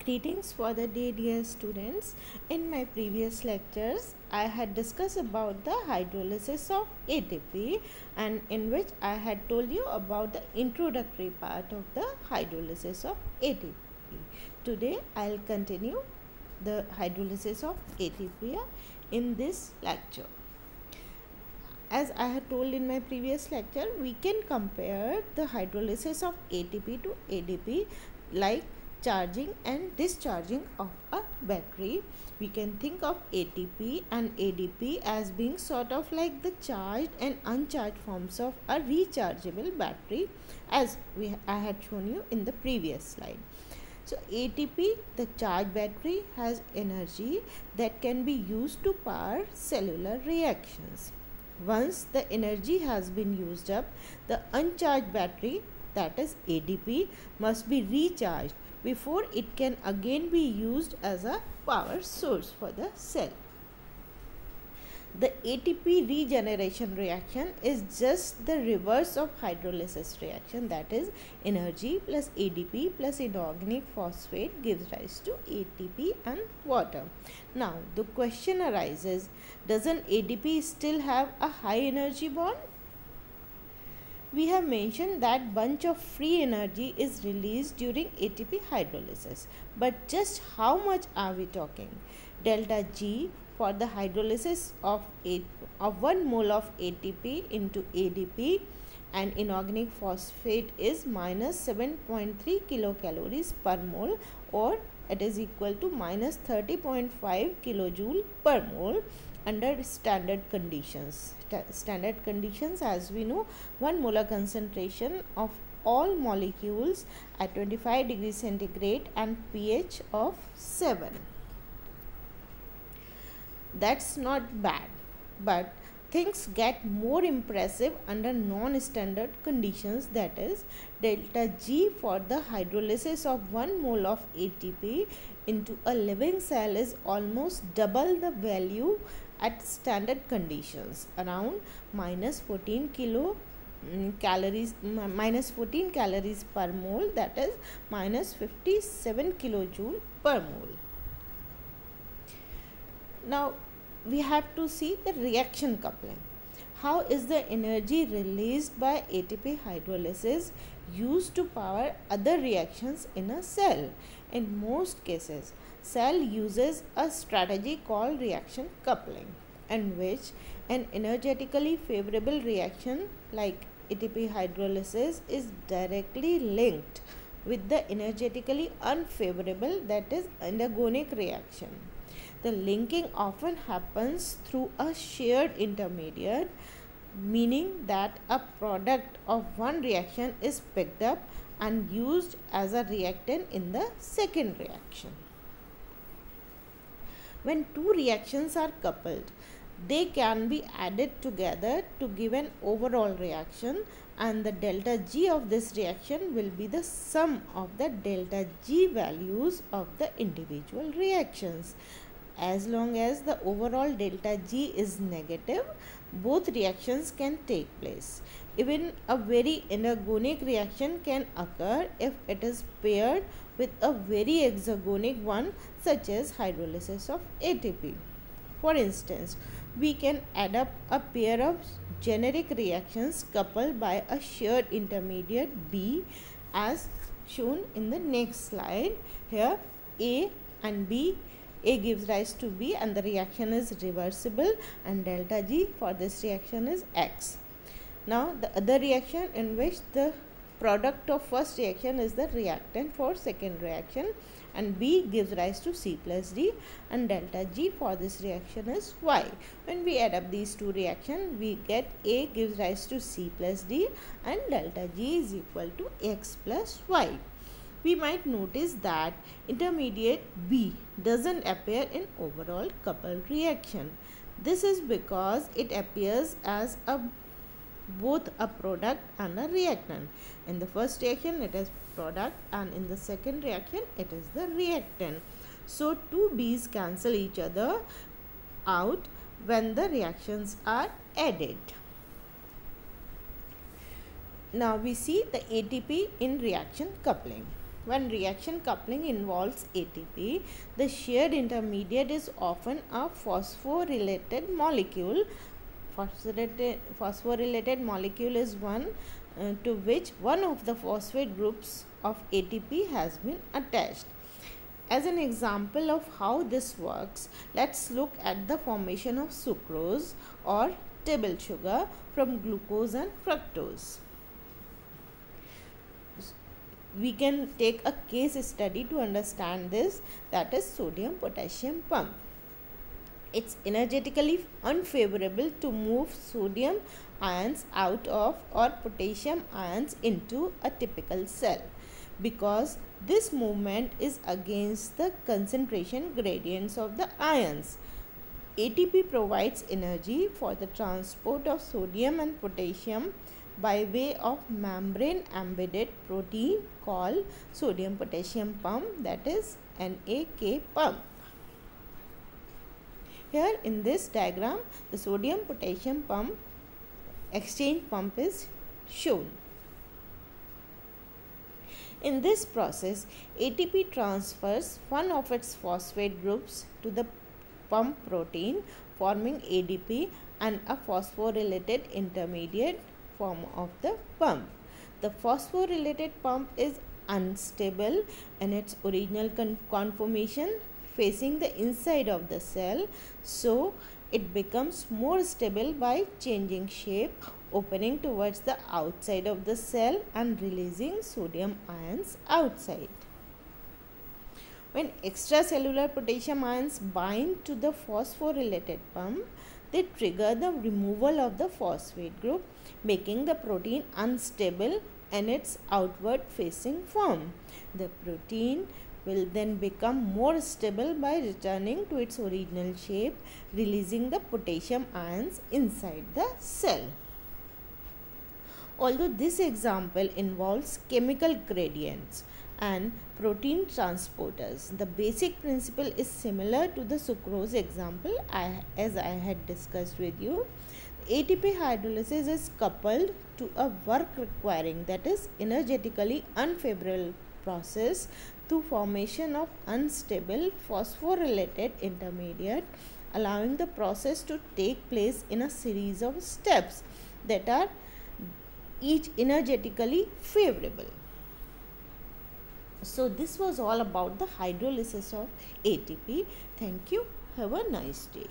Greetings for the day dear students. In my previous lectures I had discussed about the hydrolysis of ATP and in which I had told you about the introductory part of the hydrolysis of ATP. Today I'll continue the hydrolysis of ATP in this lecture. As I had told in my previous lecture, we can compare the hydrolysis of ATP to ADP like charging and discharging of a battery. We can think of ATP and ADP as being sort of like the charged and uncharged forms of a rechargeable battery as we I had shown you in the previous slide. So ATP the charged battery has energy that can be used to power cellular reactions. Once the energy has been used up the uncharged battery that is ADP must be recharged before it can again be used as a power source for the cell. The ATP regeneration reaction is just the reverse of hydrolysis reaction that is energy plus ADP plus inorganic phosphate gives rise to ATP and water. Now the question arises doesn't ADP still have a high energy bond? We have mentioned that bunch of free energy is released during ATP hydrolysis. But just how much are we talking? Delta G for the hydrolysis of, of 1 mole of ATP into ADP and inorganic phosphate is minus 7.3 kilocalories per mole or it is equal to minus 30.5 kilojoule per mole under standard conditions. standard conditions as we know 1 molar concentration of all molecules at 25 degrees centigrade and pH of 7. That's not bad but things get more impressive under non-standard conditions that is delta G for the hydrolysis of 1 mole of ATP into a living cell is almost double the value at standard conditions around minus 14 kilo um, calories minus 14 calories per mole that is minus 57 kilojoule per mole. Now we have to see the reaction coupling. How is the energy released by ATP hydrolysis used to power other reactions in a cell? In most cases cell uses a strategy called reaction coupling in which an energetically favorable reaction like ATP hydrolysis is directly linked with the energetically unfavorable that is endergonic reaction. The linking often happens through a shared intermediate meaning that a product of one reaction is picked up and used as a reactant in the second reaction. When two reactions are coupled, they can be added together to give an overall reaction and the delta G of this reaction will be the sum of the delta G values of the individual reactions. As long as the overall delta G is negative, both reactions can take place. Even a very endergonic reaction can occur if it is paired with a very exergonic one such as hydrolysis of ATP. For instance, we can add up a pair of generic reactions coupled by a shared intermediate B as shown in the next slide. Here A and B a gives rise to B and the reaction is reversible and delta G for this reaction is X. Now the other reaction in which the product of first reaction is the reactant for second reaction and B gives rise to C plus D and delta G for this reaction is Y. When we add up these two reactions, we get A gives rise to C plus D and delta G is equal to X plus Y. We might notice that intermediate B doesn't appear in overall coupled reaction. This is because it appears as a both a product and a reactant. In the first reaction it is product and in the second reaction it is the reactant. So two B's cancel each other out when the reactions are added. Now we see the ATP in reaction coupling. When reaction coupling involves ATP, the shared intermediate is often a phosphorylated molecule. Phosphorylated, phosphorylated molecule is one uh, to which one of the phosphate groups of ATP has been attached. As an example of how this works, let's look at the formation of sucrose or table sugar from glucose and fructose. We can take a case study to understand this that is sodium potassium pump. It's energetically unfavorable to move sodium ions out of or potassium ions into a typical cell because this movement is against the concentration gradients of the ions. ATP provides energy for the transport of sodium and potassium by way of membrane embedded protein called sodium potassium pump that is NAK pump. Here in this diagram the sodium potassium pump exchange pump is shown. In this process, ATP transfers one of its phosphate groups to the pump protein forming ADP and a phosphorylated intermediate form of the pump. The phosphorylated pump is unstable in its original conformation facing the inside of the cell so it becomes more stable by changing shape opening towards the outside of the cell and releasing sodium ions outside. When extracellular potassium ions bind to the phosphorylated pump, they trigger the removal of the phosphate group, making the protein unstable in its outward facing form. The protein will then become more stable by returning to its original shape, releasing the potassium ions inside the cell. Although this example involves chemical gradients and protein transporters, the basic principle is similar to the sucrose example I, as I had discussed with you. ATP hydrolysis is coupled to a work requiring that is energetically unfavorable process formation of unstable phosphorylated intermediate allowing the process to take place in a series of steps that are each energetically favorable. So this was all about the hydrolysis of ATP. Thank you. Have a nice day.